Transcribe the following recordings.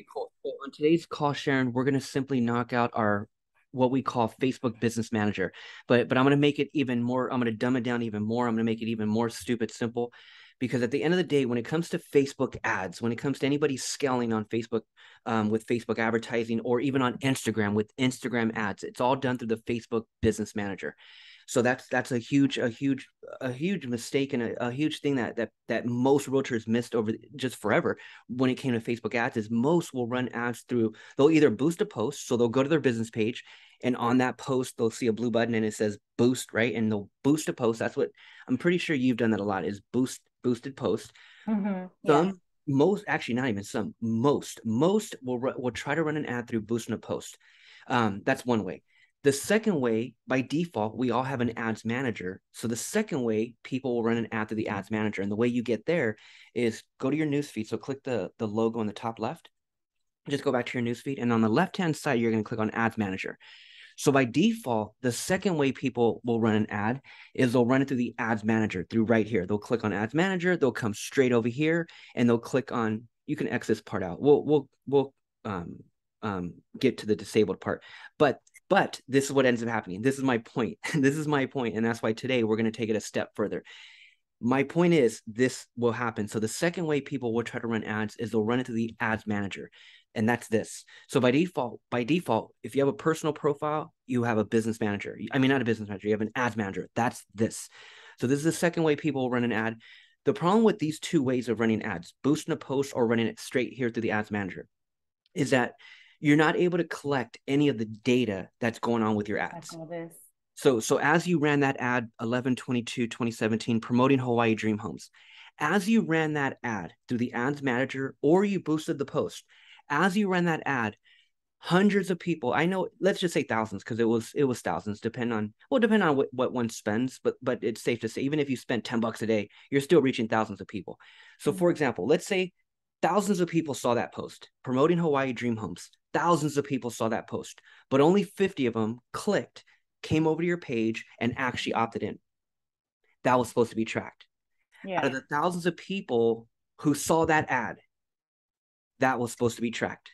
Okay, cool. So on today's call, Sharon, we're gonna simply knock out our what we call Facebook Business Manager, but but I'm gonna make it even more. I'm gonna dumb it down even more. I'm gonna make it even more stupid simple, because at the end of the day, when it comes to Facebook ads, when it comes to anybody scaling on Facebook um, with Facebook advertising, or even on Instagram with Instagram ads, it's all done through the Facebook Business Manager. So that's that's a huge a huge a huge mistake and a, a, huge thing that that that most realtors missed over just forever when it came to Facebook ads is most will run ads through they'll either boost a post so they'll go to their business page and on that post they'll see a blue button and it says boost right? And they'll boost a post. That's what I'm pretty sure you've done that a lot is boost boosted post. Mm-hmm. some yeah. most actually not even some most most will will try to run an ad through boosting a post. Um, that's one way the second way, by default, we all have an ads manager. So the second way, people will run an ad to the ads manager. And the way you get there is go to your newsfeed. So click the, the logo on the top left. Just go back to your newsfeed. And on the left-hand side, you're going to click on ads manager. So by default, the second way people will run an ad is they'll run it through the ads manager through right here. They'll click on ads manager. They'll come straight over here and they'll click on, you can X this part out. We'll, we'll, we'll, um, um, get to the disabled part. But but this is what ends up happening. This is my point. this is my point, and that's why today we're going to take it a step further. My point is this will happen. So the second way people will try to run ads is they'll run it through the ads manager. And that's this. So by default, by default, if you have a personal profile, you have a business manager. I mean, not a business manager, you have an ads manager. That's this. So this is the second way people will run an ad. The problem with these two ways of running ads, boosting a post or running it straight here through the ads manager, is that you're not able to collect any of the data that's going on with your ads. So, so as you ran that ad 11 22 2017 promoting Hawaii Dream Homes, as you ran that ad through the ads manager or you boosted the post, as you ran that ad, hundreds of people i know let's just say thousands because it was it was thousands depend on well depend on what, what one spends but but it's safe to say even if you spend 10 bucks a day you're still reaching thousands of people so mm-hmm. for example let's say thousands of people saw that post promoting hawaii dream homes Thousands of people saw that post, but only 50 of them clicked, came over to your page, and actually opted in. That was supposed to be tracked. Yeah. Out of the thousands of people who saw that ad, that was supposed to be tracked.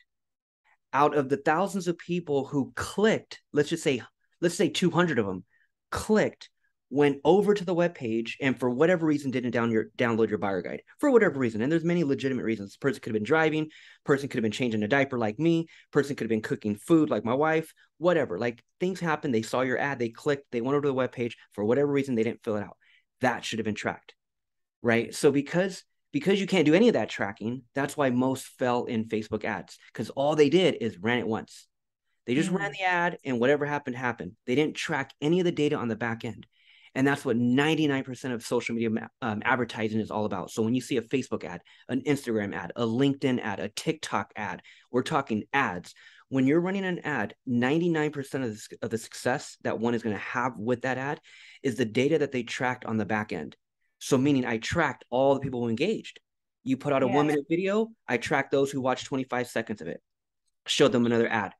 Out of the thousands of people who clicked, let's just say, let's say 200 of them clicked went over to the web page and for whatever reason didn't down your download your buyer guide for whatever reason. And there's many legitimate reasons. Person could have been driving person could have been changing a diaper like me person could have been cooking food like my wife whatever. Like things happen they saw your ad they clicked they went over to the web page. For whatever reason they didn't fill it out. That should have been tracked right? So because because you can't do any of that tracking that's why most fell in facebook ads because all they did is ran it once. They just mm-hmm. ran the ad and whatever happened happened. They didn't track any of the data on the back end and that's what 99% of social media um, advertising is all about. So when you see a Facebook ad, an Instagram ad, a LinkedIn ad, a TikTok ad, we're talking ads. When you're running an ad, 99% of the, of the success that one is going to have with that ad is the data that they tracked on the back end. So meaning I tracked all the people who engaged. You put out a yeah. one minute video, I tracked those who watched 25 seconds of it, showed them another ad.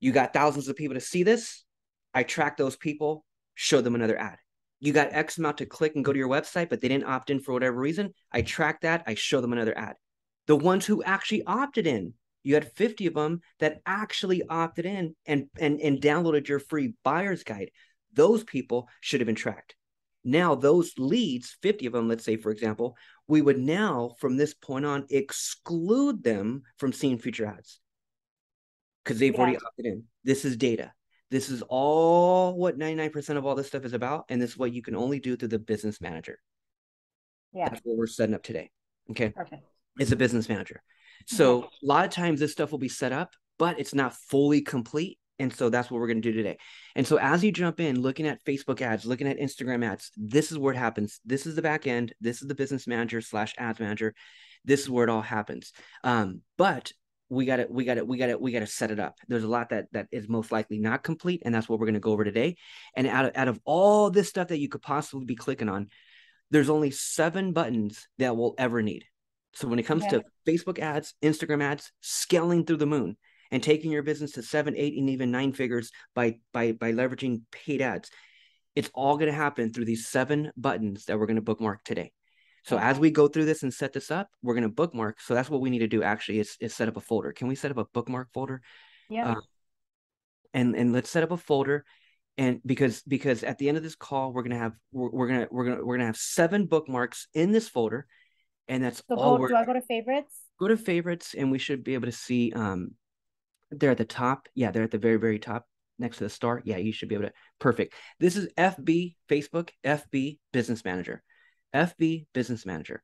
You got thousands of people to see this. I track those people, show them another ad. You got X amount to click and go to your website, but they didn't opt in for whatever reason. I track that. I show them another ad. The ones who actually opted in, you had 50 of them that actually opted in and, and, and downloaded your free buyer's guide. Those people should have been tracked. Now, those leads, 50 of them, let's say, for example, we would now, from this point on, exclude them from seeing future ads because they've yeah. already opted in. This is data. This is all what 99% of all this stuff is about. And this is what you can only do through the business manager. Yeah. That's what we're setting up today. Okay. Okay. It's a business manager. So a lot of times this stuff will be set up, but it's not fully complete. And so that's what we're going to do today. And so as you jump in, looking at Facebook ads, looking at Instagram ads, this is where it happens. This is the back end. This is the business manager slash ads manager. This is where it all happens. Um, but we got to we got to we got to we got to set it up. There's a lot that that is most likely not complete and that's what we're going to go over today. And out of, out of all this stuff that you could possibly be clicking on there's only seven buttons that we'll ever need. So when it comes to facebook ads instagram ads scaling through the moon and taking your business to seven eight and even nine figures by by by leveraging paid ads it's all going to happen through these seven buttons that we're going to bookmark today So as we go through this and set this up, we're going to bookmark. So that's what we need to do actually is, is set up a folder. Can we set up a bookmark folder? Yeah. Uh, and and let's set up a folder and because because at the end of this call we're gonna have we're, we're gonna we're gonna we're gonna have seven bookmarks in this folder and that's so all go, do i go to favorites go to favorites and we should be able to see um they're at the top yeah they're at the very very top next to the star yeah you should be able to perfect this is fb facebook fb business manager fb business manager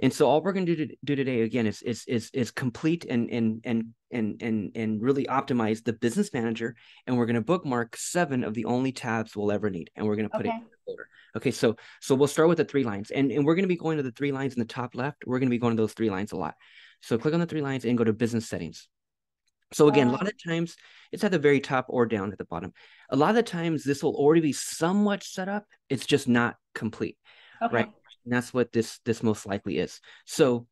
and so all we're going to do today again is is is is complete and and and and and and really optimize the business manager. And we're going to bookmark seven of the only tabs we'll ever need, and we're going to put okay. it in the folder. Okay, so so we'll start with the three lines, and and we're going to be going to the three lines in the top left. We're going to be going to those three lines a lot. So click on the three lines and go to business settings. So again, a uh. lot of times it's at the very top or down at the bottom. A lot of the times this will already be somewhat set up. It's just not complete, okay. right? And that's what this this most likely is. So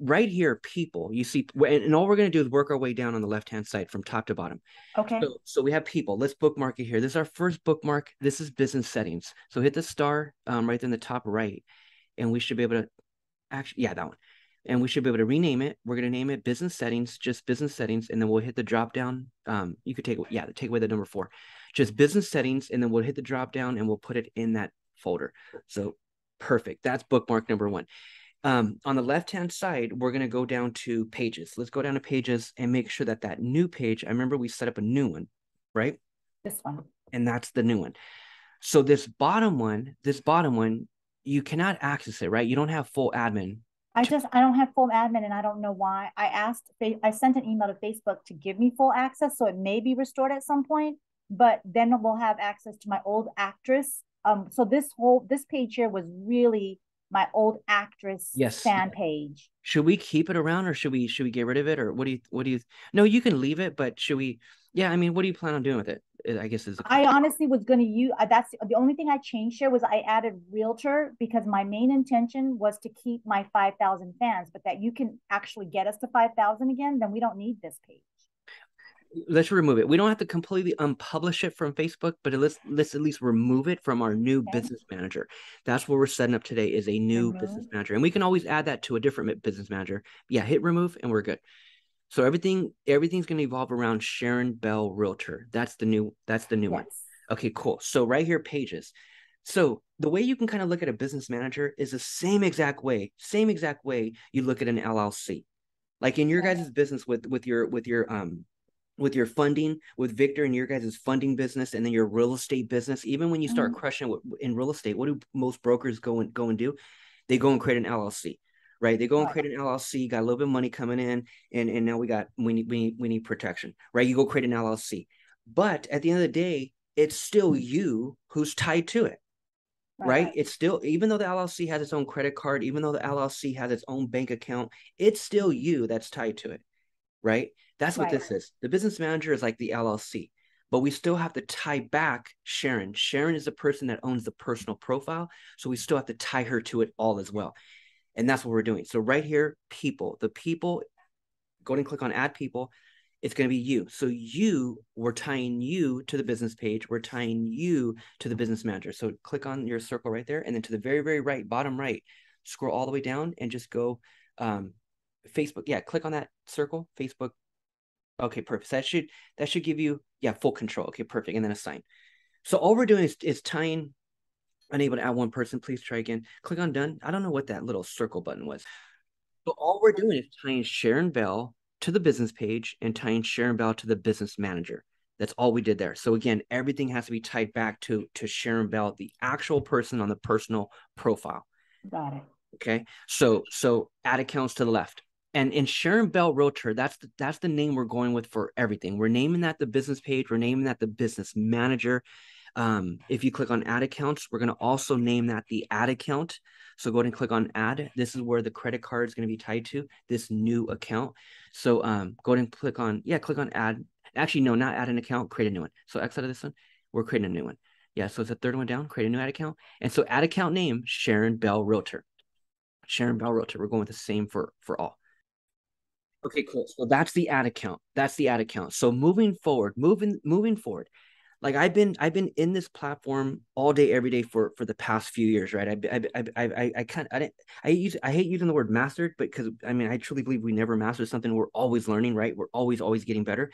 right here, people, you see, and all we're going to do is work our way down on the left hand side from top to bottom. Okay. So, so, we have people. Let's bookmark it here. This is our first bookmark. This is business settings. So hit the star um, right there in the top right, and we should be able to actually, yeah, that one. And we should be able to rename it. We're going to name it business settings, just business settings, and then we'll hit the drop down. Um, you could take, yeah, take away the number four, just business settings, and then we'll hit the drop down and we'll put it in that folder. So Perfect. That's bookmark number one. Um, on the left hand side, we're going to go down to pages. Let's go down to pages and make sure that that new page, I remember we set up a new one, right? This one. And that's the new one. So this bottom one, this bottom one, you cannot access it, right? You don't have full admin. I just I don't have full admin and I don't know why. I asked I sent an email to Facebook to give me full access so it may be restored at some point, but then we'll have access to my old actress um so this whole this page here was really my old actress yes. fan page. Should we keep it around or should we should we get rid of it or what do you what do you no you can leave it but should we yeah i mean what do you plan on doing with it? I guess is i honestly was going to use that's the only thing i changed here was i added realtor because my main intention was to keep my 5000 fans but that you can actually get us to 5000 again then we don't need this page let's remove it. We don't have to completely unpublish it from Facebook, but let's let's at least remove it from our new okay. business manager. That's what we're setting up today is a new remove. business manager. And we can always add that to a different business manager. Yeah, hit remove and we're good. So everything everything's going to evolve around Sharon Bell Realtor. That's the new that's the new yes. one. Okay, cool. So right here pages. So the way you can kind of look at a business manager is the same exact way, same exact way you look at an LLC. Like in your guys' business with with your with your um with your funding with Victor and your guys' funding business and then your real estate business, even when you start mm-hmm. crushing in real estate, what do most brokers go and go and do? They go and create an LLC, right? They go and create an LLC, got a little bit of money coming in, and and now we got we need we need, we need protection, right? You go create an LLC, but at the end of the day, it's still you who's tied to it. Right. right. It's still, even though the LLC has its own credit card, even though the LLC has its own bank account, it's still you that's tied to it. Right. That's what right. this is. The business manager is like the LLC, but we still have to tie back Sharon. Sharon is the person that owns the personal profile. So we still have to tie her to it all as well. And that's what we're doing. So right here, people, the people, go and click on add people. It's going to be you. So you, we're tying you to the business page. We're tying you to the business manager. So click on your circle right there. And then to the very, very right, bottom right, scroll all the way down and just go um, Facebook. Yeah, click on that circle, Facebook Okay, perfect. So that should that should give you yeah full control. Okay, perfect. And then assign. So all we're doing is is tying unable to add one person. Please try again. Click on done. I don't know what that little circle button was. So all we're doing is tying Sharon Bell to the business page and tying Sharon Bell to the business manager. That's all we did there. So again, everything has to be tied back to to Sharon Bell, the actual person on the personal profile. Got it. Okay. So so add accounts to the left and in Sharon Bell Realtor, that's the, that's the name we're going with for everything. We're naming that the business page. We're naming that the business manager. Um, if you click on add accounts, we're going to also name that the ad account. So go ahead and click on add. This is where the credit card is going to be tied to this new account. So um, go ahead and click on, yeah, click on add. Actually, no, not add an account, create a new one. So X out of this one, we're creating a new one. Yeah, so it's the third one down, create a new ad account. And so ad account name, Sharon Bell Realtor. Sharon Bell Realtor. We're going with the same for, for all. Okay, cool. So that's the ad account. That's the ad account. So moving forward, moving moving forward, like I've been I've been in this platform all day every day for for the past few years, right? I I I I I can't I didn't I use I hate using the word mastered, but because I mean I truly believe we never master something. We're always learning, right? We're always always getting better.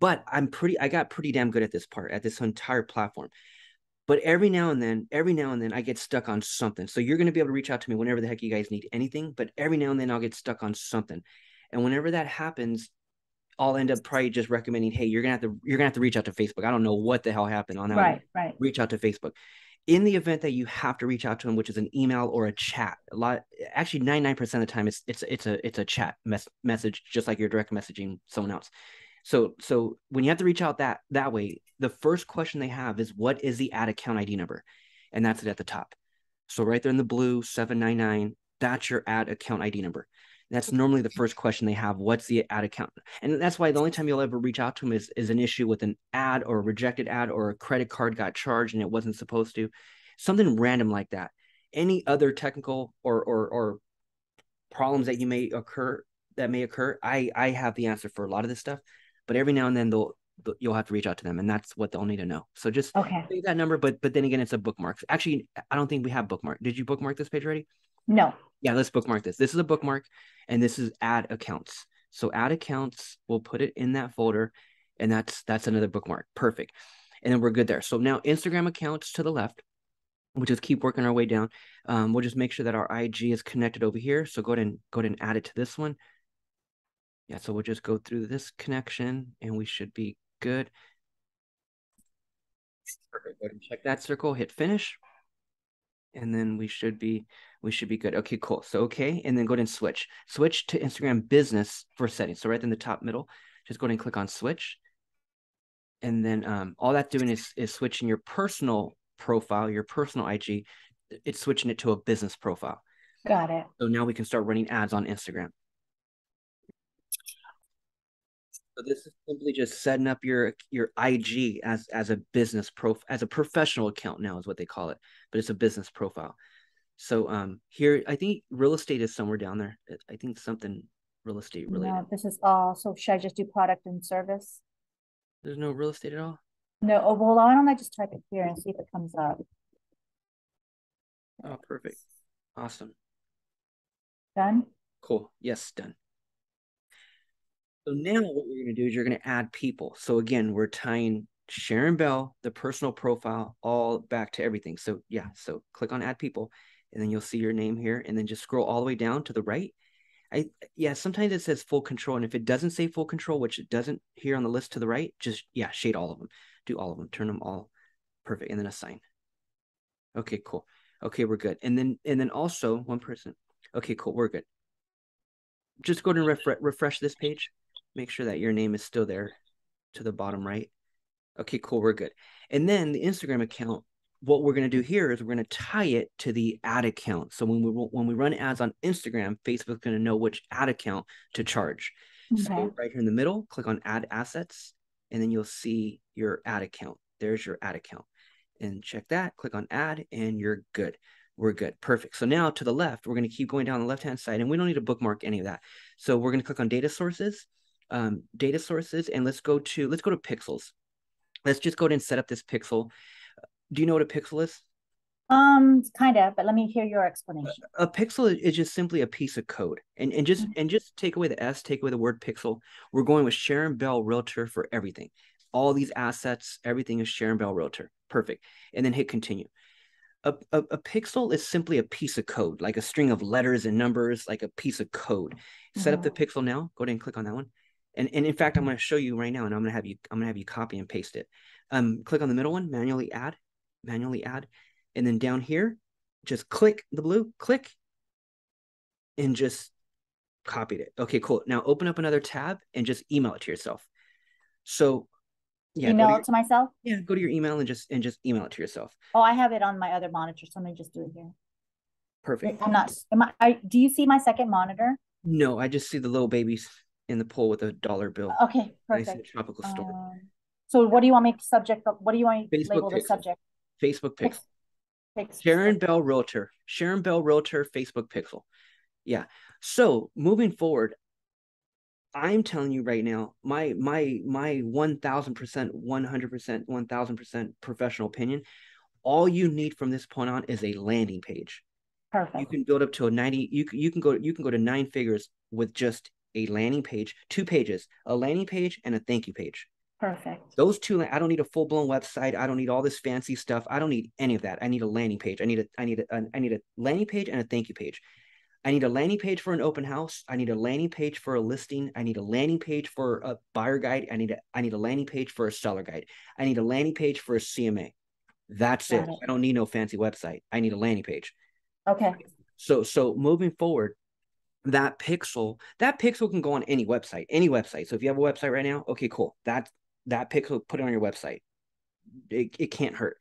But I'm pretty I got pretty damn good at this part at this entire platform. But every now and then, every now and then, I get stuck on something. So you're going to be able to reach out to me whenever the heck you guys need anything. But every now and then, I'll get stuck on something. And whenever that happens, I'll end up probably just recommending, hey, you're gonna have to you're gonna have to reach out to Facebook. I don't know what the hell happened on that. Right, one. right. Reach out to Facebook. In the event that you have to reach out to them, which is an email or a chat, a lot actually 99% of the time it's it's it's a it's a chat mes- message, just like you're direct messaging someone else. So so when you have to reach out that that way, the first question they have is what is the ad account ID number? And that's it at the top. So right there in the blue 799, that's your ad account ID number. That's normally the first question they have. What's the ad account? And that's why the only time you'll ever reach out to them is, is an issue with an ad or a rejected ad or a credit card got charged and it wasn't supposed to. Something random like that. Any other technical or or, or problems that you may occur that may occur, I I have the answer for a lot of this stuff. But every now and then they'll you'll have to reach out to them and that's what they'll need to know so just okay that number but but then again it's a bookmark actually i don't think we have bookmark did you bookmark this page already no. Yeah let's bookmark this. This is a bookmark and this is add accounts. So add accounts we'll put it in that folder and that's that's another bookmark. Perfect. And then we're good there. So now instagram accounts to the left we'll just keep working our way down. Um, we'll just make sure that our ig is connected over here. So go ahead and go ahead and add it to this one. Yeah so we'll just go through this connection and we should be good. Perfect. Go ahead and check that circle hit finish and then we should be we should be good. Okay cool. So okay and then go ahead and switch. Switch to instagram business for settings. So right in the top middle just go ahead and click on switch. And then um, all that's doing is is switching your personal profile your personal ig it's switching it to a business profile. Got it. So now we can start running ads on instagram so this is simply just setting up your your IG as as a business prof as a professional account now is what they call it, but it's a business profile. So um here I think real estate is somewhere down there. I think something real estate related. No, this is all. So should I just do product and service? There's no real estate at all. No. Oh well, why don't I just type it here and see if it comes up? Oh, perfect. Awesome. Done. Cool. Yes, done. So now what you're going to do is you're going to add people. So again, we're tying Sharon Bell, the personal profile, all back to everything. So yeah, so click on add people and then you'll see your name here and then just scroll all the way down to the right. I yeah, sometimes it says full control. And if it doesn't say full control, which it doesn't here on the list to the right, just yeah, shade all of them. Do all of them, turn them all perfect, and then assign. Okay, cool. Okay, we're good. And then and then also one person. Okay, cool, we're good. Just go to refresh refresh this page make sure that your name is still there to the bottom right. Okay, cool, we're good. And then the Instagram account, what we're going to do here is we're going to tie it to the ad account. So when we when we run ads on Instagram, Facebook's going to know which ad account to charge. Okay. So right here in the middle, click on add assets, and then you'll see your ad account. There's your ad account. And check that, click on add, and you're good. We're good. Perfect. So now to the left, we're going to keep going down the left-hand side, and we don't need to bookmark any of that. So we're going to click on data sources, um, data sources and let's go to let's go to pixels. Let's just go ahead and set up this pixel. Do you know what a pixel is? Um, kind of, but let me hear your explanation. A, a pixel is just simply a piece of code, and and just mm-hmm. and just take away the s, take away the word pixel. We're going with Sharon Bell Realtor for everything. All these assets, everything is Sharon Bell Realtor. Perfect, and then hit continue. A, a, a, pixel is simply a piece of code, like a string of letters and numbers, like a piece of code. Mm-hmm. Set up the mm-hmm. pixel now. Go ahead and click on that one. And, and in fact, I'm going to show you right now, and I'm going to have you I'm going to have you copy and paste it. Um, click on the middle one, manually add, manually add, and then down here, just click the blue, click, and just copied it. Okay, cool. Now open up another tab and just email it to yourself. So yeah, email your, it to myself. Yeah, go to your email and just and just email it to yourself. Oh, I have it on my other monitor, so let me just do it here. Perfect. I'm not. Am I, I? Do you see my second monitor? No, I just see the little babies in the pool with a dollar bill. Okay, perfect. Nice tropical store. Um, so what do you want me to subject? What do you want to label the subject? Facebook Pixel. Pixel. Sharon Bell Realtor. Sharon Bell Realtor Facebook Pixel. Yeah. So moving forward, I'm telling you right now, my my my one thousand percent, one hundred percent, one thousand percent professional opinion. All you need from this point on is a landing page. Perfect. You can build up to a ninety. You you can go you can go to nine figures with just a landing page, two pages, a landing page and a thank you page. Perfect. Those two, I don't need a full blown website. I don't need all this fancy stuff. I don't need any of that. I need a landing page. I need a I need a I need a landing page and a thank you page. I need a landing page for an open house. I need a landing page for a listing. I need a landing page for a buyer guide. I need a I need a landing page for a seller guide. I need a landing page for a CMA. That's it. it. I don't need no fancy website. I need a landing page. Okay. So so moving forward, that pixel, that pixel can go on any website, any website. So if you have a website right now, okay, cool. That that pixel, put it on your website. It, it can't hurt.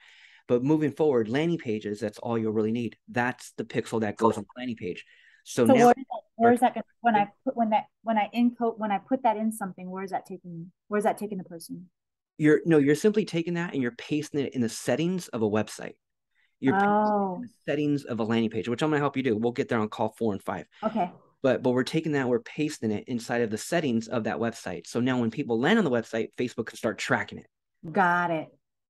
But moving forward, landing pages, that's all you'll really need. That's the pixel that goes on the landing page. So, so now, where is that, where is that gonna, when I put when that when I encode when I put that in something, where is that taking where is that taking the person? You're no, you're simply taking that and you're pasting it in the settings of a website. You're oh. settings of a landing page, which I'm gonna help you do. We'll get there on call four and five. Okay. But but we're taking that, we're pasting it inside of the settings of that website. So now when people land on the website, Facebook can start tracking it. Got it.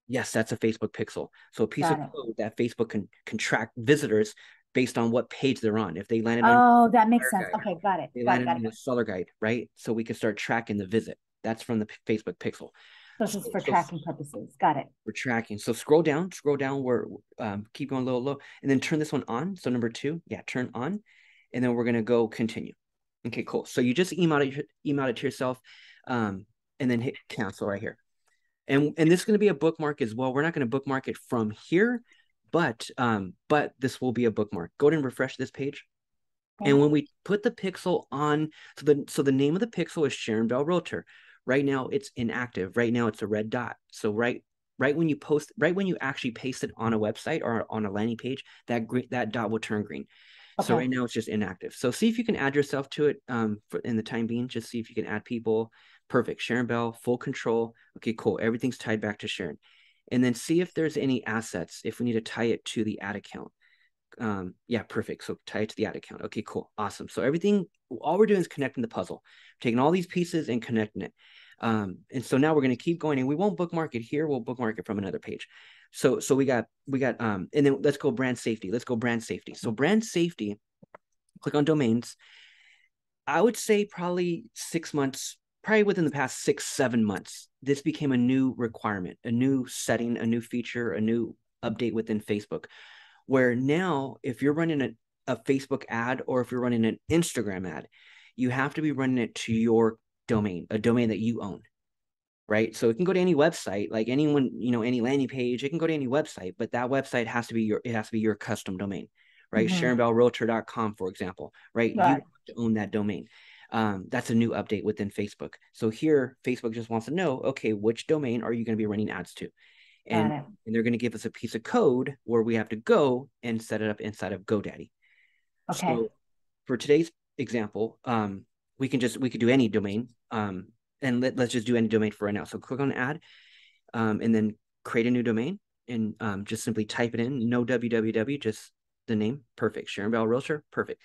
Yes, that's a Facebook pixel. So a piece Got of it. code that Facebook can, can track visitors based on what page they're on. If they landed on Oh, that makes sense. Guide, okay, got it. They got landed it, on the seller guide, right? So we can start tracking the visit. That's from the Facebook pixel. So this is for so, tracking purposes. Got it. For tracking. So scroll down, scroll down where um, keep going a little low, and then turn this one on. So number two, yeah, turn on, and then we're gonna go continue. Okay, cool. So you just email it, email it to yourself, um, and then hit cancel right here. And and this is gonna be a bookmark as well. We're not gonna bookmark it from here but um, but this will be a bookmark. Go ahead and refresh this page. Okay. And when we put the pixel on, so the so the name of the pixel is Sharon Bell Realtor. Right now it's inactive. Right now it's a red dot. So right right when you post, right when you actually paste it on a website or on a landing page, that green, that dot will turn green. Okay. So right now it's just inactive. So see if you can add yourself to it um, for, in the time being. Just see if you can add people. Perfect. Sharon Bell, full control. Okay, cool. Everything's tied back to Sharon and then see if there's any assets if we need to tie it to the ad account um yeah perfect so tie it to the ad account okay cool awesome so everything all we're doing is connecting the puzzle taking all these pieces and connecting it um and so now we're going to keep going and we won't bookmark it here we'll bookmark it from another page so so we got we got um and then let's go brand safety let's go brand safety so brand safety click on domains i would say probably six months probably within the past six, seven months, this became a new requirement, a new setting, a new feature, a new update within Facebook. Where now, if you're running a, a Facebook ad or if you're running an Instagram ad, you have to be running it to your domain, a domain that you own. Right. So it can go to any website, like anyone, you know, any landing page, it can go to any website, but that website has to be your, it has to be your custom domain, right? Mm-hmm. SharonBellRealtor.com, for example, right? right? You have to own that domain um, that's a new update within Facebook. So here, Facebook just wants to know, okay, which domain are you going to be running ads to? And, and they're going to give us a piece of code where we have to go and set it up inside of GoDaddy. Okay. So for today's example, um, we can just we could do any domain, um, and let, let's just do any domain for right now. So click on add, um, and then create a new domain, and um, just simply type it in. No www, just the name. Perfect. Sharon Bell Realtor. Perfect.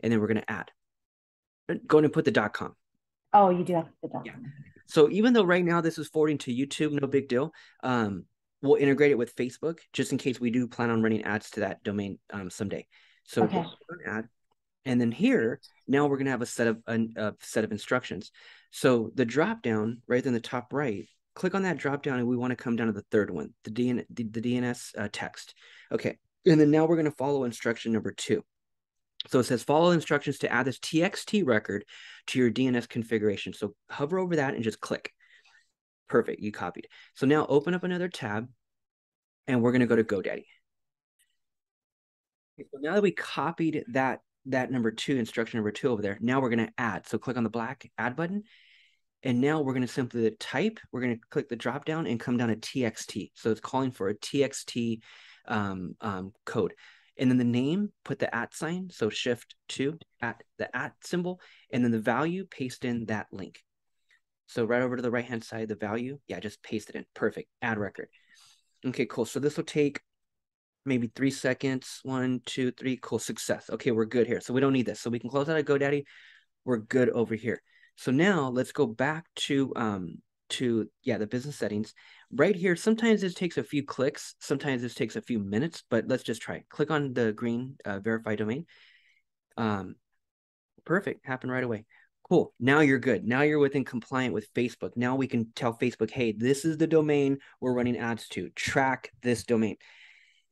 And then we're going to add go and put the dot com. Oh, you do have the dot yeah. So even though right now this is forwarding to YouTube, no big deal. Um, we'll integrate it with Facebook just in case we do plan on running ads to that domain um, someday. So okay. ad, and then here now we're gonna have a set of a, a set of instructions. So the drop down right in the top right, click on that drop down, and we want to come down to the third one, the DN the, the DNS uh, text. Okay, and then now we're gonna follow instruction number two. So it says follow instructions to add this TXT record to your DNS configuration. So hover over that and just click. Perfect, you copied. So now open up another tab and we're gonna go to GoDaddy. Okay, so now that we copied that, that number two, instruction number two over there, now we're gonna add. So click on the black add button and now we're gonna simply type, we're gonna click the drop down and come down to TXT. So it's calling for a TXT um, um, code. And then the name put the at sign so shift two at the at symbol and then the value paste in that link. So right over to the right hand side the value yeah just paste it in. Perfect. Add record. Okay cool. So this will take maybe three seconds one two three cool success okay we're good here so we don't need this so we can close out of godaddy we're good over here So now let's go back to um to yeah the business settings right here. Sometimes this takes a few clicks, sometimes this takes a few minutes, but let's just try. Click on the green uh, verify domain. Um, perfect, Happened right away. Cool. Now you're good. Now you're within compliant with Facebook. Now we can tell Facebook, hey, this is the domain we're running ads to. Track this domain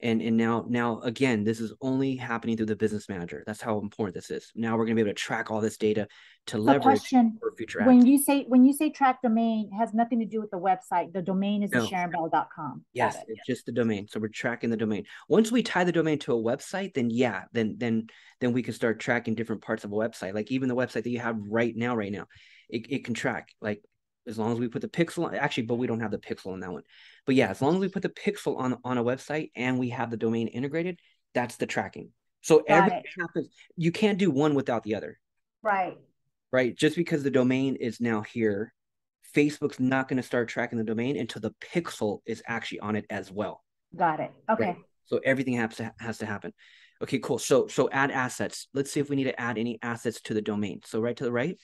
and and now now again this is only happening through the business manager. That's how important this is. Now we're going to be able to track all this data to leverage question, for future when you say when you say track domain has nothing to do with the website. The domain is no. the sharonbell.com yes it. it's just the domain. So we're tracking the domain. Once we tie the domain to a website then yeah then then then we can start tracking different parts of a website. Like even the website that you have right now right now it, it can track like as long as we put the pixel on, actually but we don't have the pixel on that one. But yeah as long as we put the pixel on on a website and we have the domain integrated that's the tracking. So Got everything it. happens you can't do one without the other. Right. Right? Just because the domain is now here facebook's not going to start tracking the domain until the pixel is actually on it as well. Got it. Okay. Right? so everything has to has to happen. Okay cool. So so add assets. Let's see if we need to add any assets to the domain. So right to the right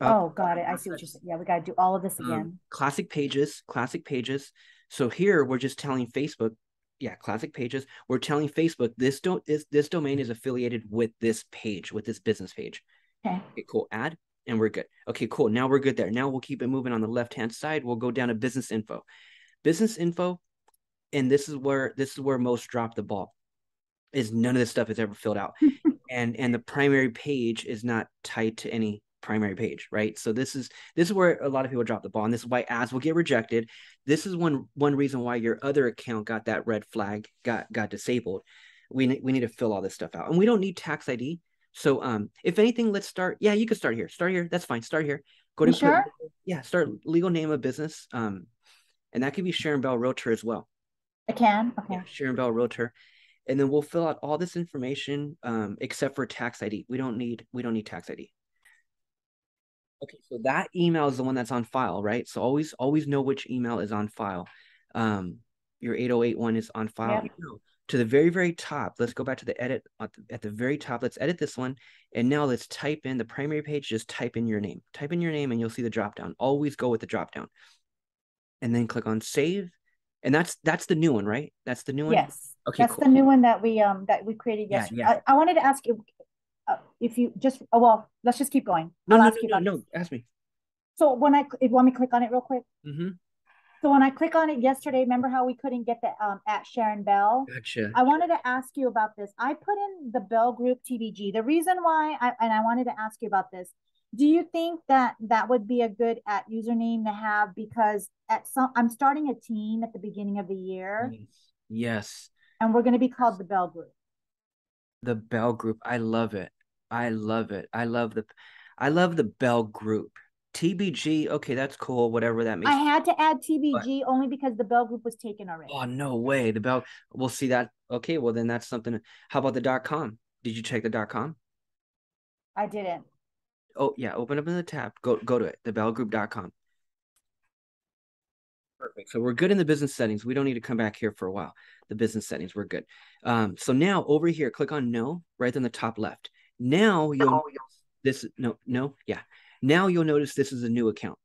uh, oh, got it. I see what you're saying. Yeah, we got to do all of this um, again. Um, classic pages, classic pages. So here we're just telling Facebook, yeah, classic pages. We're telling Facebook this don't this this domain is affiliated with this page, with this business page. Okay. okay cool. Add, and we're good. Okay, cool. Now we're good there. Now we'll keep it moving on the left hand side. We'll go down to business info, business info, and this is where this is where most drop the ball. Is none of this stuff is ever filled out, and and the primary page is not tied to any primary page, right? So this is this is where a lot of people drop the ball, and this is why ads will get rejected. This is one one reason why your other account got that red flag, got got disabled. We we need to fill all this stuff out, and we don't need tax ID. So um, if anything, let's start. Yeah, you can start here. Start here. That's fine. Start here. Go to sure. Yeah, start legal name of business. Um, and that could be Sharon Bell Realtor as well. I can. Okay. Yeah, Sharon Bell Realtor and then we'll fill out all this information um, except for tax ID. We don't need we don't need tax ID. Okay, so that email is the one that's on file, right? So always always know which email is on file. Um, your 808 one is on file. Yeah. To the very, very top, let's go back to the edit at the, at the very top. Let's edit this one. And now let's type in the primary page, just type in your name. Type in your name and you'll see the drop down. Always go with the drop down. And then click on save. And that's that's the new one, right? That's the new one. Yes. Okay. That's cool. the new one that we um that we created yesterday. Yeah, yeah. I, I wanted to ask you uh, if you just oh well let's just keep going. No I'll no no, no, no ask me. So when i if you want me to click on it real quick? Mm-hmm. so when i click on it yesterday remember how we couldn't get the um at sharon bell? Gotcha. I wanted to ask you about this. I put in the bell group tbg the reason why i and i wanted to ask you about this do you think that that would be a good at username to have? Because at some i'm starting a team at the beginning of the year. Yes. And we're going to be called the bell group. The bell group. I love it I love it. I love the I love the Bell Group. TBG, okay, that's cool. Whatever that means. I had to add TBG but, only because the Bell Group was taken already. Oh no way! The Bell. We'll see that. Okay, well then that's something. How about the dot com? Did you check the dot com? I didn't. Oh yeah, open up in the tab. Go go to it. Thebellgroup.com. Perfect. So we're good in the business settings. We don't need to come back here for a while. The business settings, we're good. Um, so now over here, click on no right on the top left. Now you'll this no no yeah. Now you'll notice this is a new account,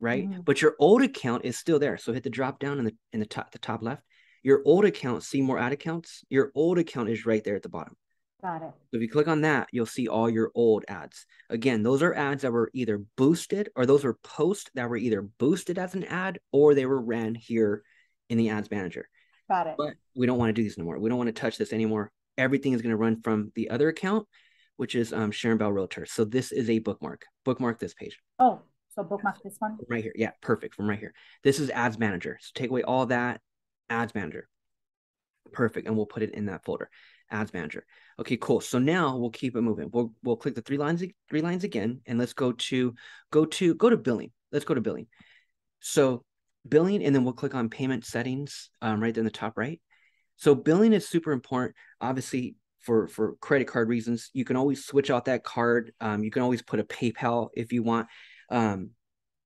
right? Mm. But your old account is still there. So hit the drop down in the in the top the top left. Your old account, see more ad accounts. Your old account is right there at the bottom. Got it. So if you click on that, you'll see all your old ads. Again, those are ads that were either boosted or those were posts that were either boosted as an ad or they were ran here in the ads manager. Got it. But we don't want to do this anymore. We don't want to touch this anymore. Everything is going to run from the other account which is um, Sharon Bell Realtor. So this is a bookmark. Bookmark this page. Oh, so bookmark this one? Right here. Yeah, perfect. From right here. This is Ads Manager. So take away all that, Ads Manager. Perfect. And we'll put it in that folder. Ads Manager. Okay, cool. So now we'll keep it moving. We'll we'll click the three lines three lines again, and let's go to go to go to billing. Let's go to billing. So billing, and then we'll click on payment settings um, right in the top right. So billing is super important. Obviously, for for credit card reasons. You can always switch out that card. Um, you can always put a PayPal if you want. Um,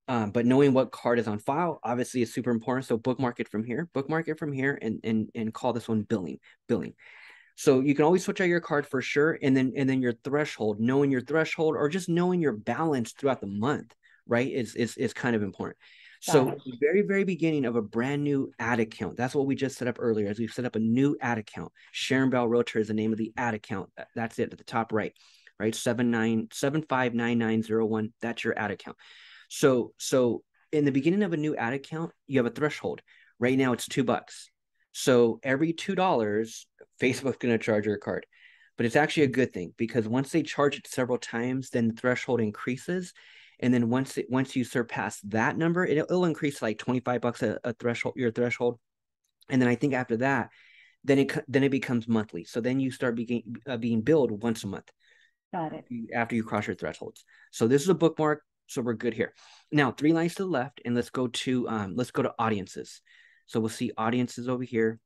um, but knowing what card is on file obviously is super important. So bookmark it from here, bookmark it from here, and and and call this one billing billing. So you can always switch out your card for sure, and then and then your threshold, knowing your threshold, or just knowing your balance throughout the month, right? Is is is kind of important. So very very beginning of a brand new ad account. That's what we just set up earlier. As we've set up a new ad account. Sharon Bell Realtor is the name of the ad account. That's it at the top right, right? Seven nine seven five nine nine zero one. That's your ad account. So so in the beginning of a new ad account, you have a threshold. Right now, it's two bucks. So every two dollars, Facebook's going to charge your card. But it's actually a good thing because once they charge it several times, then the threshold increases. And then once it, once you surpass that number, it, will increase like 25 bucks a, a threshold, your threshold. And then I think after that, then it then it becomes monthly. So then you start being uh, being billed once a month. Got it. After you cross your thresholds. So this is a bookmark. So we're good here. Now three lines to the left, and let's go to um, let's go to audiences. So we'll see audiences over here.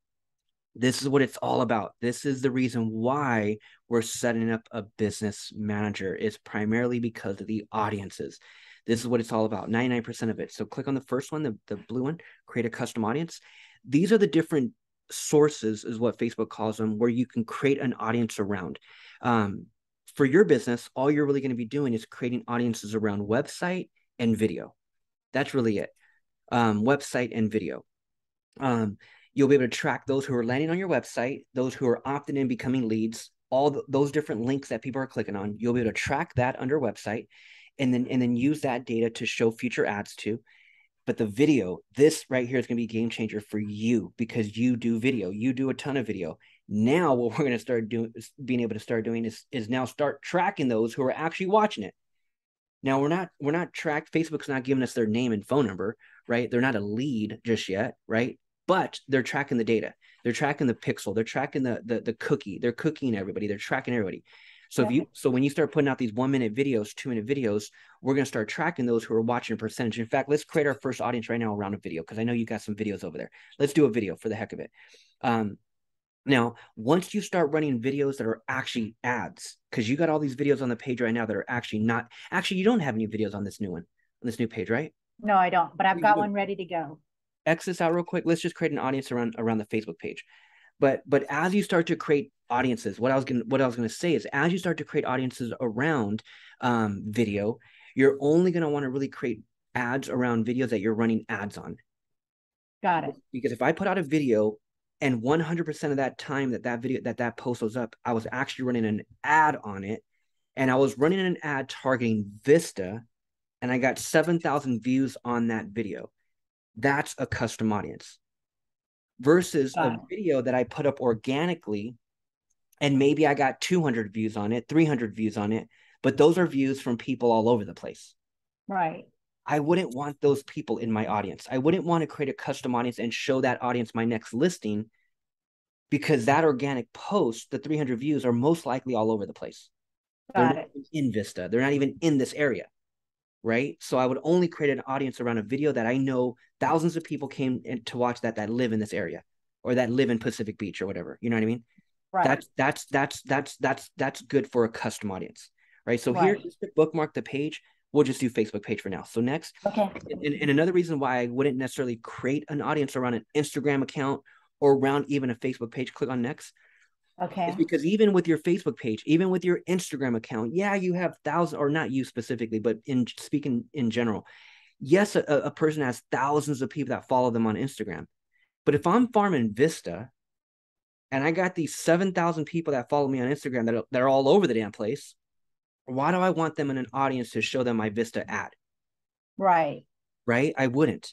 This is what it's all about. This is the reason why we're setting up a business manager is primarily because of the audiences. This is what it's all about. 99% of it. So click on the first one, the, the blue one, create a custom audience. These are the different sources is what Facebook calls them, where you can create an audience around. Um, for your business, all you're really going to be doing is creating audiences around website and video. That's really it. Um, website and video. Um, you'll be able to track those who are landing on your website, those who are opting in, becoming leads, all the, those different links that people are clicking on. You'll be able to track that under website, and then and then use that data to show future ads to. But the video, this right here is going to be game changer for you because you do video. You do a ton of video. Now, what we're going to start doing, being able to start doing is is now start tracking those who are actually watching it. Now we're not we're not tracked. Facebook's not giving us their name and phone number, right? They're not a lead just yet, right? But they're tracking the data. They're tracking the pixel. They're tracking the the, the cookie. They're cooking everybody. They're tracking everybody. So yeah. if you so when you start putting out these one minute videos two minute videos we're going to start tracking those who are watching a percentage. In fact let's create our first audience right now around a video because i know you got some videos over there. Let's do a video for the heck of it. Um, now once you start running videos that are actually ads because you got all these videos on the page right now that are actually not actually you don't have any videos on this new one on this new page right? No i don't but i've got one ready to go X this out real quick. Let's just create an audience around around the Facebook page. But but as you start to create audiences, what I was gonna what I was gonna say is as you start to create audiences around um, video, you're only gonna want to really create ads around videos that you're running ads on. Got it. Because if I put out a video and 100% of that time that that video that that post was up, I was actually running an ad on it, and I was running an ad targeting Vista, and I got 7,000 views on that video that's a custom audience versus a video that I put up organically and maybe I got 200 views on it, 300 views on it, but those are views from people all over the place. Right. I wouldn't want those people in my audience. I wouldn't want to create a custom audience and show that audience my next listing because that organic post, the 300 views, are most likely all over the place. Got They're it. in Vista. They're not even in this area right? So I would only create an audience around a video that I know thousands of people came in to watch that that live in this area or that live in Pacific Beach or whatever. You know what I mean? Right. That's that's that's that's that's that's good for a custom audience, right? So right. here, just to bookmark the page. We'll just do Facebook page for now. So next, okay. And, and another reason why I wouldn't necessarily create an audience around an Instagram account or around even a Facebook page. Click on next Okay. It's because even with your Facebook page, even with your Instagram account, yeah, you have thousands, or not you specifically, but in speaking in general, yes, a, a person has thousands of people that follow them on Instagram. But if I'm farming Vista and I got these 7,000 people that follow me on Instagram that are, that are all over the damn place, why do I want them in an audience to show them my Vista ad? Right. Right. I wouldn't.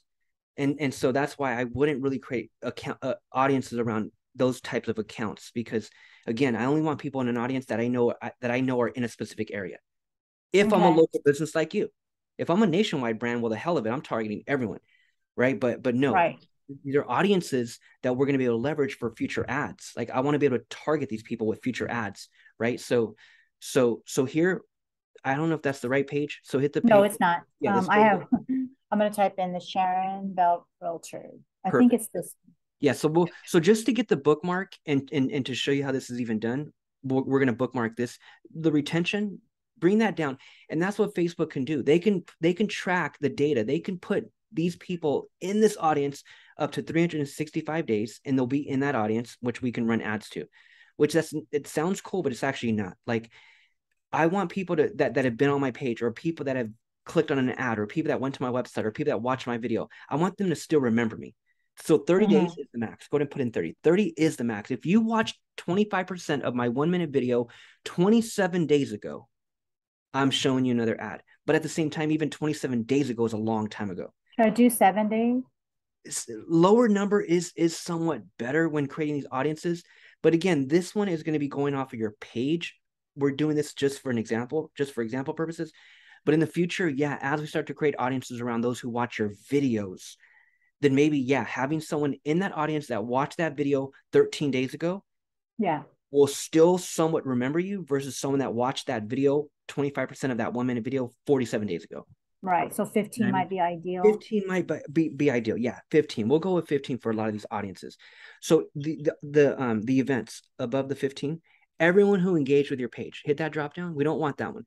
And, and so that's why I wouldn't really create account uh, audiences around those types of accounts because again i only want people in an audience that i know that i know are in a specific area if okay. i'm a local business like you if i'm a nationwide brand well the hell of it i'm targeting everyone right but but no right. these are audiences that we're going to be able to leverage for future ads like i want to be able to target these people with future ads right so so so here i don't know if that's the right page so hit the page. no it's not yeah, um, i have i'm going to type in the sharon bell filter i Perfect. think it's this yeah, so we'll so just to get the bookmark and and, and to show you how this is even done, we're, we're going to bookmark this. The retention, bring that down, and that's what Facebook can do. They can they can track the data. They can put these people in this audience up to 365 days, and they'll be in that audience, which we can run ads to. which that's it sounds cool, but it's actually not. Like I want people to that that have been on my page or people that have clicked on an ad or people that went to my website or people that watch my video. I want them to still remember me. So 30 mm-hmm. days is the max. Go ahead and put in 30. 30 is the max. If you watched 25% of my one minute video 27 days ago, I'm showing you another ad. But at the same time, even 27 days ago is a long time ago. Should I do seven days? lower number is is somewhat better when creating these audiences but again this one is going to be going off of your page we're doing this just for an example just for example purposes but in the future yeah as we start to create audiences around those who watch your videos then maybe yeah having someone in that audience that watched that video 13 days ago yeah will still somewhat remember you versus someone that watched that video 25% of that one minute video 47 days ago Right. So 15 and might be ideal. 15 might be, be ideal. Yeah, 15. We'll go with 15 for a lot of these audiences. So the, the the um the events above the 15, everyone who engaged with your page, hit that drop down. We don't want that one.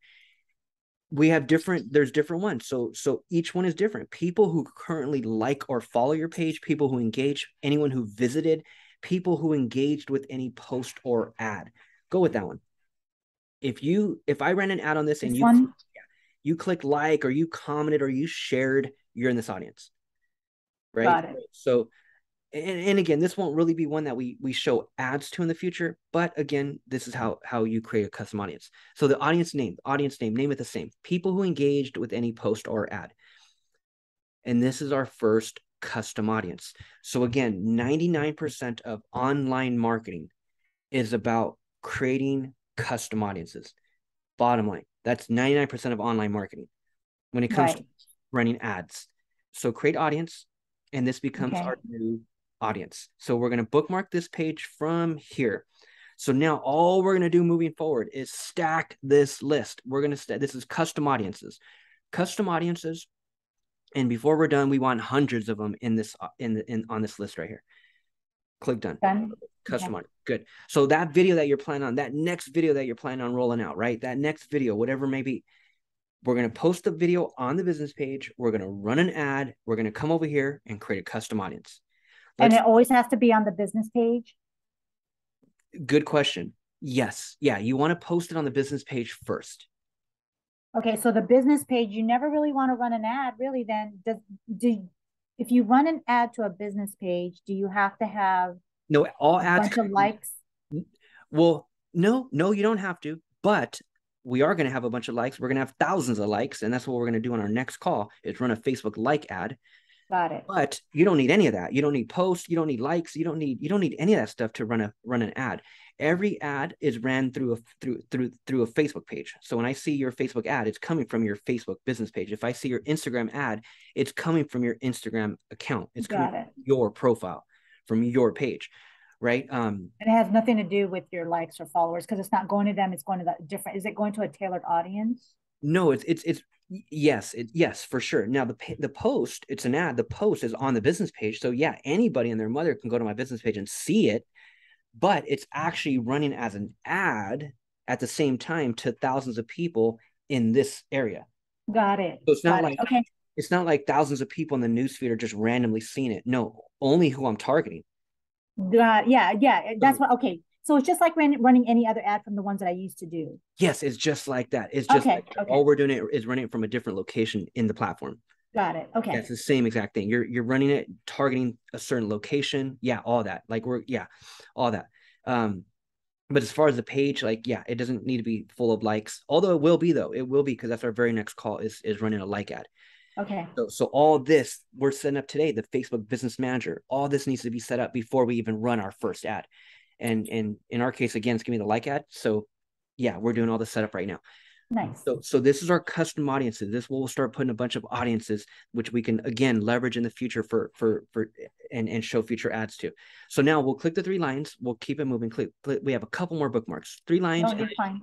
We have different, there's different ones. So so each one is different. People who currently like or follow your page, people who engage, anyone who visited, people who engaged with any post or ad. Go with that one. If you if I ran an ad on this, this and you one? you clicked like or you commented or you shared, you're in this audience. Right. Got it. So and, and again, this won't really be one that we we show ads to in the future, but again, this is how how you create a custom audience. So the audience name, audience name, name it the same. People who engaged with any post or ad. And this is our first custom audience. So again, 99% of online marketing is about creating custom audiences. Bottom line. That's 99% of online marketing when it comes right. to running ads. So create audience, and this becomes okay. our new audience. So we're going to bookmark this page from here. So now all we're going to do moving forward is stack this list. We're going to st- this is custom audiences. Custom audiences and before we're done we want hundreds of them in this in the in on this list right here. Click done. Done. Custom okay. Good. So that video that you're planning on, that next video that you're planning on rolling out, right? That next video, whatever may be, we're going to post the video on the business page. We're going to run an ad. We're going to come over here and create a custom audience. And it always has to be on the business page. Good question. Yes. Yeah. You want to post it on the business page first. Okay. So the business page, you never really want to run an ad, really. Then does do if you run an ad to a business page, do you have to have no all ads bunch of likes? Well, no, no, you don't have to, but we are going to have a bunch of likes. We're going to have thousands of likes, and that's what we're going to do on our next call is run a Facebook like ad. Got it. But you don't need any of that. You don't need posts. You don't need likes. You don't need you don't need any of that stuff to run a run an ad. Every ad is ran through a through through through a Facebook page. So when I see your Facebook ad, it's coming from your Facebook business page. If I see your Instagram ad, it's coming from your Instagram account. It's Got coming it. from your profile, from your page right? Um, and it has nothing to do with your likes or followers because it's not going to them; it's going to the different. Is it going to a tailored audience? No, it's it's it's yes, it, yes for sure. Now the the post, it's an ad. The post is on the business page, so yeah, anybody and their mother can go to my business page and see it, but it's actually running as an ad at the same time to thousands of people in this area. Got it. So it's not Got like it. okay. It's not like thousands of people in the newsfeed are just randomly seeing it. No, only who I'm targeting. Uh, yeah, yeah. That's what. Okay, so it's just like running, running any other ad from the ones that I used to do. Yes, it's just like that. It's just okay, like okay. all we're doing it is running it from a different location in the platform. Got it. Okay. It's the same exact thing. You're you're running it targeting a certain location. Yeah, all that. Like we're yeah, all that. Um, but as far as the page, like yeah, it doesn't need to be full of likes. Although it will be though. It will be because that's our very next call is is running a like ad. Okay. So, so all this we're setting up today, the Facebook Business Manager, all this needs to be set up before we even run our first ad. And and in our case, again, it's gonna be the like ad. So yeah, we're doing all the setup right now. Nice. So so this is our custom audiences. This will start putting a bunch of audiences, which we can again leverage in the future for for for and and show future ads to. So now we'll click the three lines. We'll keep it moving. Click, click we have a couple more bookmarks. Three lines. Oh, fine.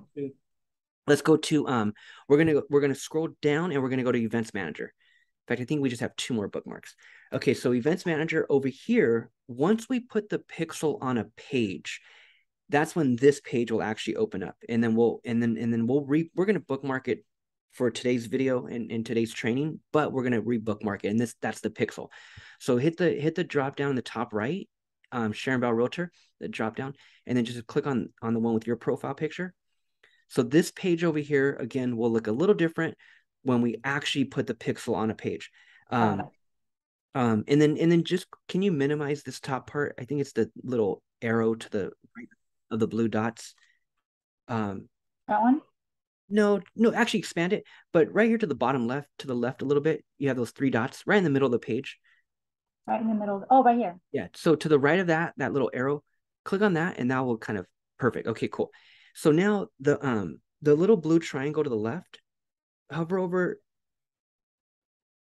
Let's go to um. We're gonna we're gonna scroll down and we're gonna go to Events Manager. In fact, I think we just have two more bookmarks. Okay, so Events Manager over here, once we put the pixel on a page, that's when this page will actually open up. And then we'll and then and then we'll re we're gonna bookmark it for today's video and, in today's training, but we're gonna rebookmark it. And this that's the pixel. So hit the hit the drop down in the top right um, Sharon Bell Realtor, the drop down, and then just click on on the one with your profile picture. So this page over here again will look a little different when we actually put the pixel on a page. Um, um, and then and then just can you minimize this top part? I think it's the little arrow to the right of the blue dots. Um, that one. No, no, actually expand it. But right here to the bottom left, to the left a little bit, you have those three dots right in the middle of the page. Right in the middle. Oh, right here. Yeah. So to the right of that, that little arrow, click on that, and that will kind of perfect. Okay, cool. So now the um the little blue triangle to the left, hover over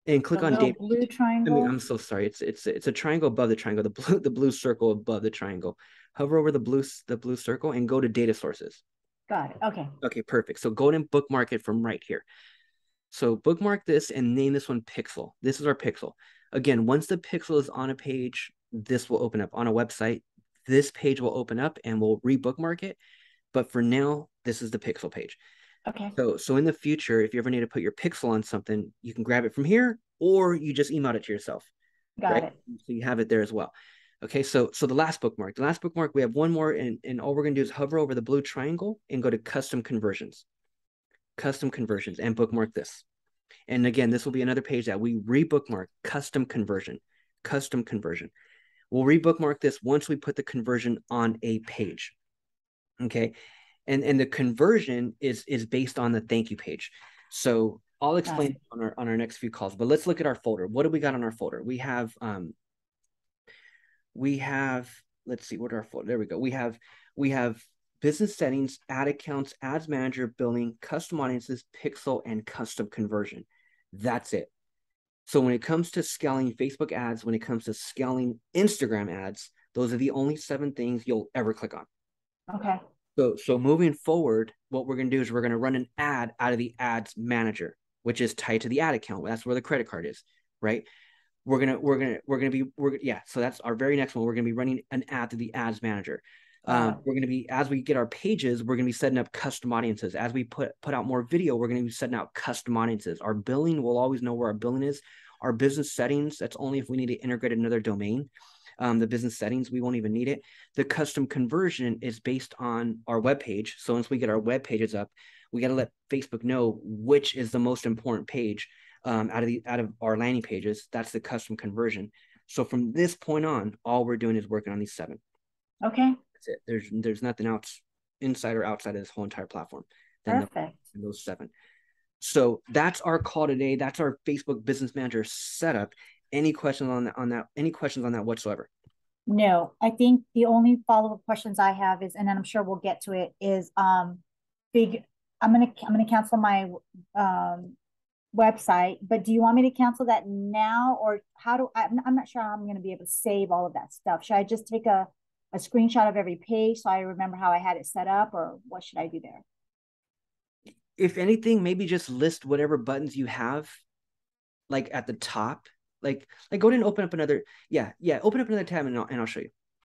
and click The on data. blue I mean, I'm so sorry. It's it's it's a triangle above the triangle, the blue the blue circle above the triangle. Hover over the blue the blue circle and go to data sources. Got it. Okay. Okay, perfect. So go and bookmark it from right here. So bookmark this and name this one pixel. This is our pixel. Again, once the pixel is on a page, this will open up on a website. This page will open up and we'll rebookmark it. But for now, this is the pixel page. Okay. So so in the future, if you ever need to put your pixel on something, you can grab it from here or you just email it to yourself. Got right? it. So you have it there as well. Okay, so so the last bookmark, the last bookmark, we have one more, and, and all we're gonna do is hover over the blue triangle and go to custom conversions. Custom conversions and bookmark this. And again, this will be another page that we rebookmark custom conversion, custom conversion. We'll rebookmark this once we put the conversion on a page. Okay. And and the conversion is is based on the thank you page. So I'll explain on our on our next few calls, but let's look at our folder. What do we got on our folder? We have um we have let's see what are our folder there we go we have we have business settings ad accounts ads manager billing custom audiences pixel and custom conversion that's it so when it comes to scaling facebook ads when it comes to scaling instagram ads those are the only seven things you'll ever click on Okay. So so moving forward what we're going to do is we're going to run an ad out of the ads manager which is tied to the ad account. That's where the credit card is right? We're gonna we're gonna we're gonna be we're yeah so that's our very next one. We're gonna be running an ad to the ads manager. Um, we're gonna be as we get our pages we're gonna be setting up custom audiences. As we put put out more video we're gonna be setting out custom audiences. Our billing will always know where our billing is. Our business settings that's only if we need to integrate another domain um, the business settings we won't even need it the custom conversion is based on our web page so once we get our web pages up we got to let facebook know which is the most important page um, out of the out of our landing pages. That's the custom conversion. So from this point on, all we're doing is working on these seven. Okay. That's it. There's there's nothing else inside or outside of this whole entire platform than the- Perfect. those seven. So that's our call today. That's our Facebook Business Manager setup. Any questions on that? On that? Any questions on that whatsoever? No, I think the only follow-up questions I have is, and then I'm sure we'll get to it, is um big I'm gonna I'm gonna cancel my um website, but do you want me to cancel that now or how do I I'm, not sure how I'm gonna be able to save all of that stuff. Should I just take a a screenshot of every page so I remember how I had it set up or what should I do there? If anything, maybe just list whatever buttons you have, like at the top. Like like go ahead and open up another. Yeah, yeah. Open up another tab and I'll, and I'll show you.